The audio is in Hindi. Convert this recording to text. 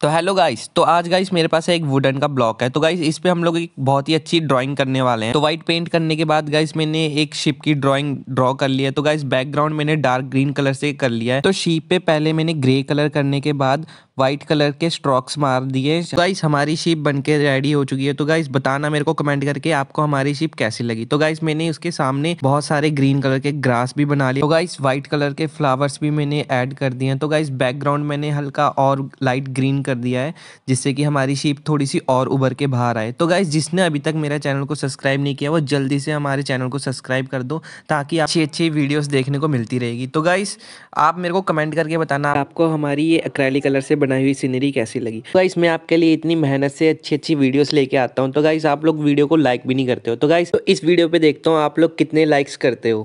तो हेलो गाइस तो आज गाइस मेरे पास एक वुडन का ब्लॉक है। तो गाइस इस पे हम लोग एक बहुत ही अच्छी ड्राइंग करने वाले हैं। तो व्हाइट पेंट करने के बाद गाइस मैंने एक शिप की ड्राइंग ड्रॉ कर लिया है। तो गाइस बैकग्राउंड मैंने डार्क ग्रीन कलर से कर लिया है। तो शिप पे पहले मैंने ग्रे कलर करने के बाद व्हाइट कलर के स्ट्रोक्स मार दिए। गाइस हमारी शिप बन के रेडी हो चुकी है। तो गाइस बताना मेरे को कमेंट करके आपको हमारी शिप कैसी लगी। तो गाइस मैंने उसके सामने बहुत सारे ग्रीन कलर के ग्रास भी बना लिए। तो गाइस व्हाइट कलर के फ्लावर्स भी मैंने ऐड कर दिए हैं। तो गाइस बैकग्राउंड मैंने हल्का और लाइट ग्रीन कर दिया है, जिससे कि हमारी शीप थोड़ी सी और उभर के बाहर आए। तो गाइज़ जिसने अभी तक मेरा चैनल को सब्सक्राइब नहीं किया, वो जल्दी से हमारे चैनल को सब्सक्राइब कर दो, ताकि अच्छी अच्छी वीडियोस देखने को मिलती रहेगी। तो गाइस आप मेरे को कमेंट करके बताना, आपको हमारी ये अक्रैली कलर से बनाई हुई सीनरी कैसी लगी? तो गाइस मैं आपके लिए इतनी मेहनत से अच्छी अच्छी वीडियोस लेके आता हूँ। तो गाइस आप लोग वीडियो को लाइक भी नहीं करते हो। तो गाइस तो इस वीडियो पे देखता हूँ आप लोग कितने लाइक्स करते हो।